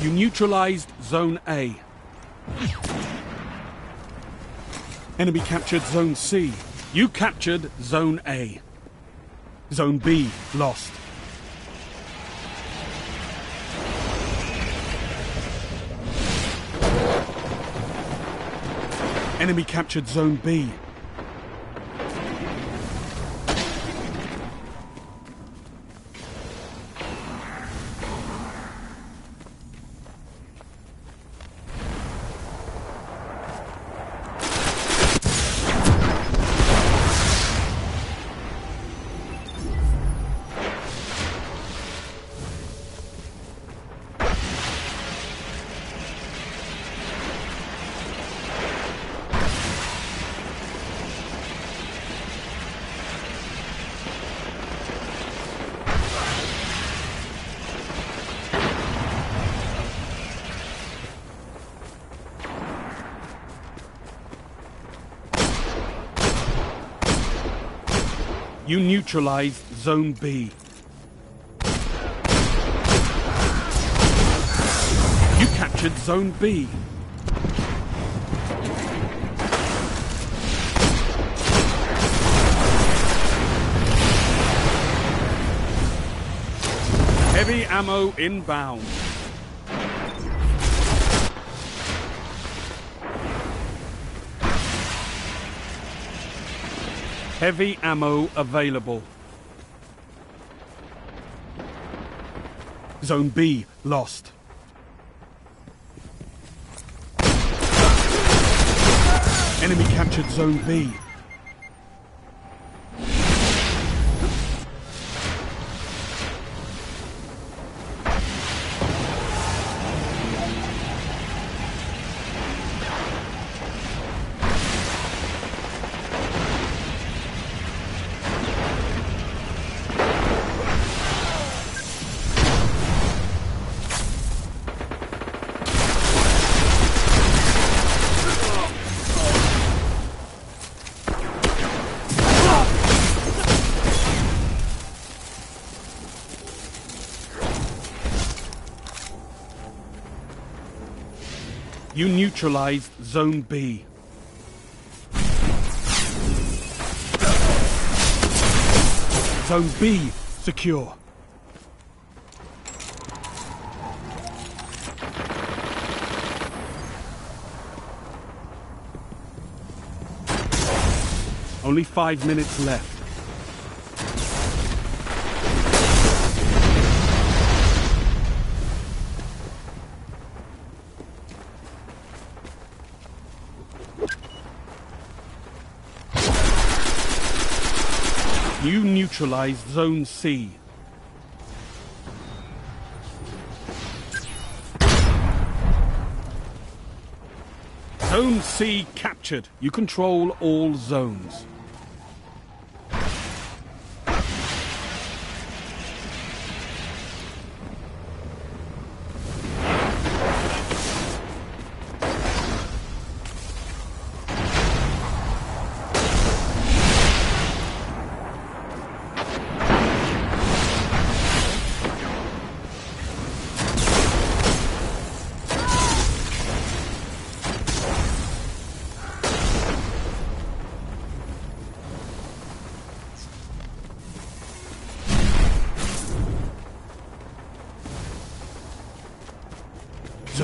You neutralized Zone A. Enemy captured Zone C. You captured Zone A. Zone B lost. Enemy captured Zone B. You neutralized Zone B. You captured Zone B. Heavy ammo inbound. Heavy ammo available. Zone B lost. Enemy captured Zone B. You neutralized Zone B. Zone B secure. Only five minutes left. Zone C. Zone C captured. You control all zones.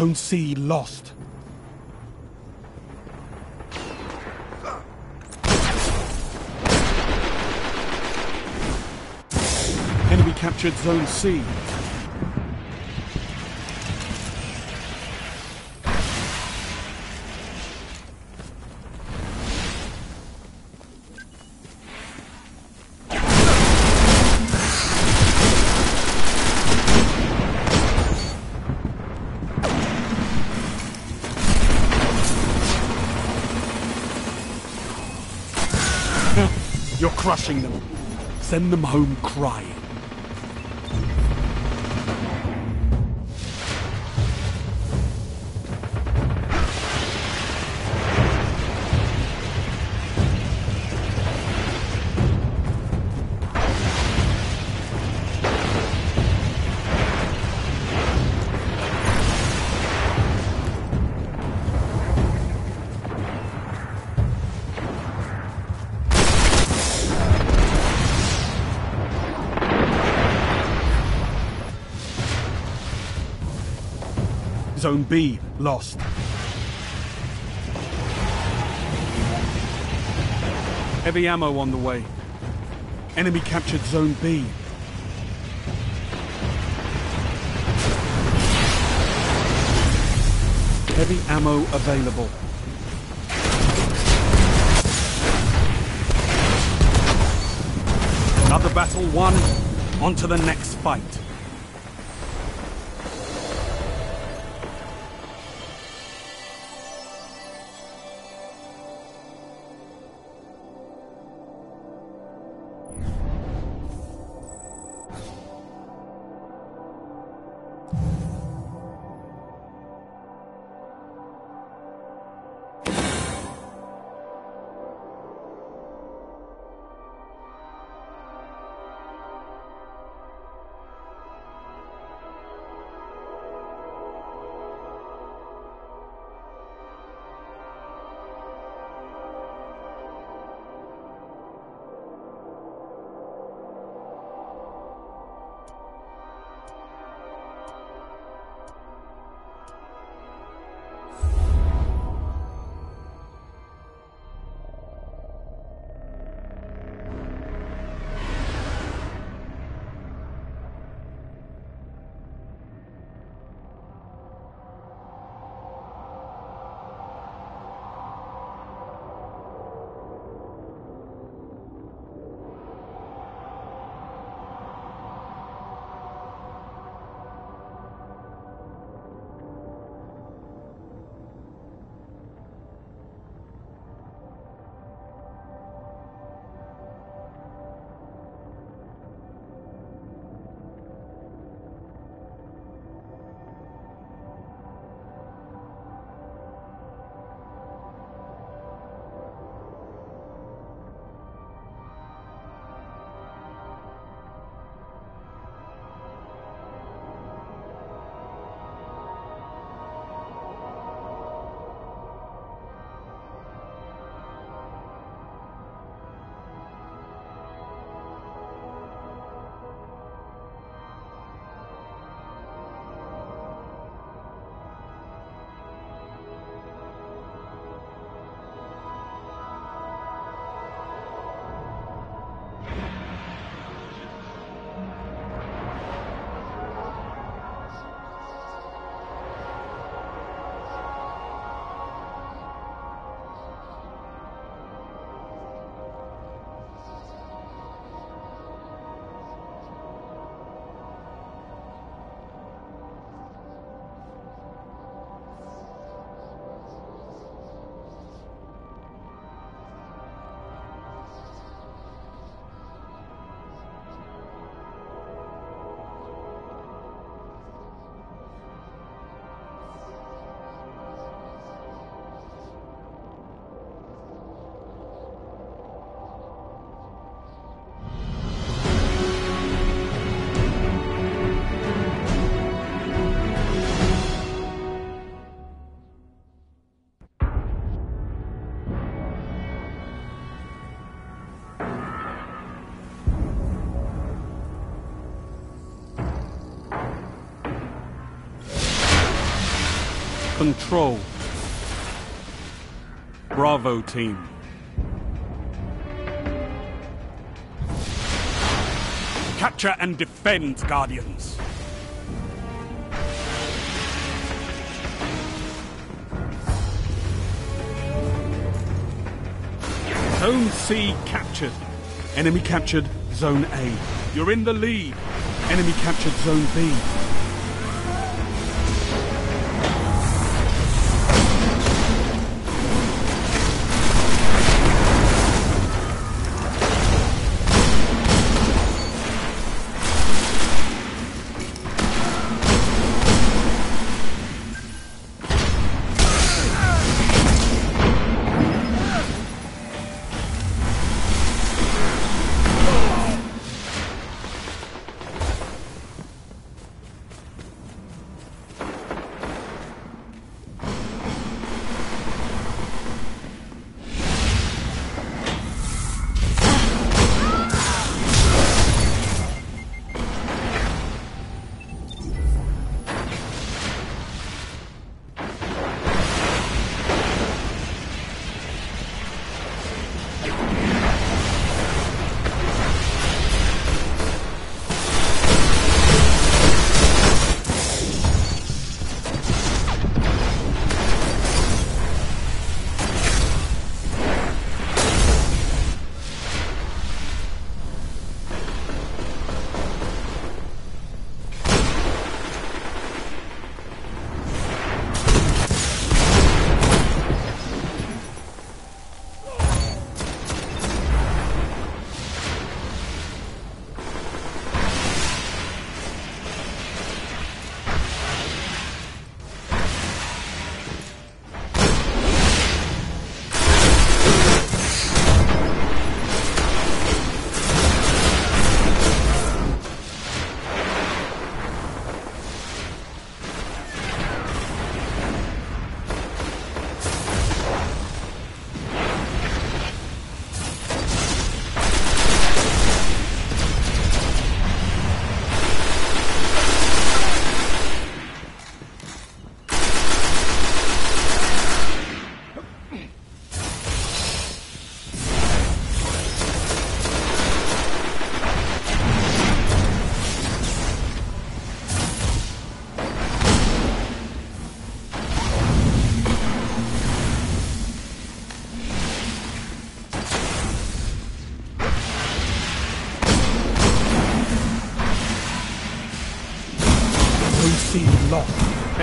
Zone C lost. Enemy captured Zone C. crushing them. Send them home crying. Zone B lost. Heavy ammo on the way. Enemy captured Zone B. Heavy ammo available. Another battle won. On to the next fight. Control. Bravo team. Capture and defend, Guardians. Zone C captured. Enemy captured Zone A. You're in the lead. Enemy captured Zone B.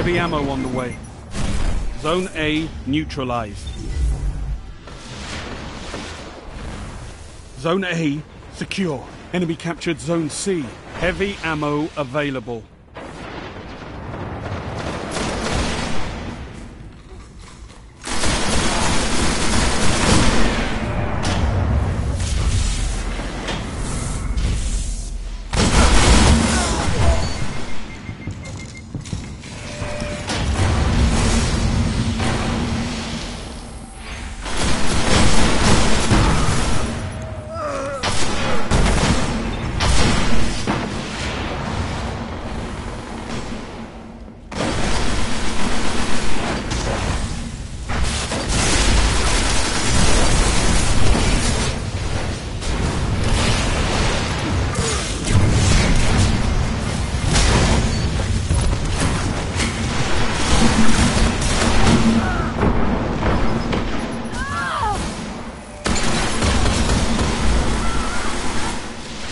Heavy ammo on the way. Zone A neutralized. Zone A secure. Enemy captured Zone C. Heavy ammo available.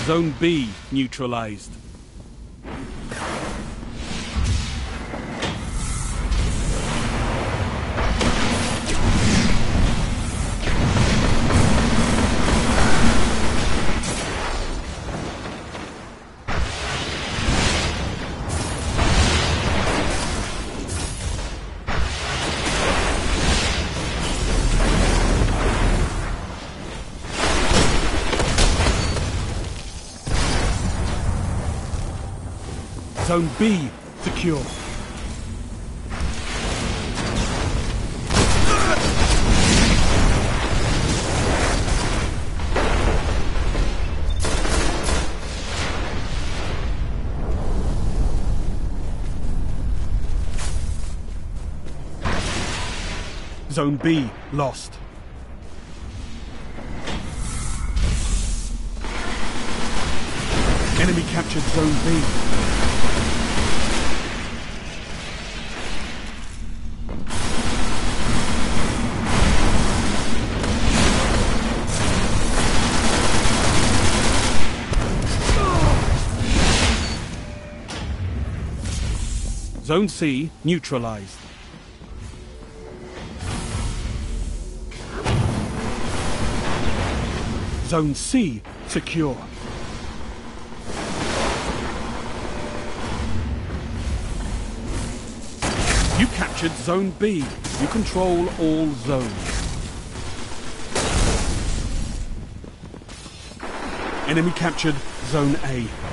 Zone B neutralized. Zone B secure. Zone B lost. Enemy captured Zone B. Zone C neutralized. Zone C secure. You captured Zone B. You control all zones. Enemy captured Zone A.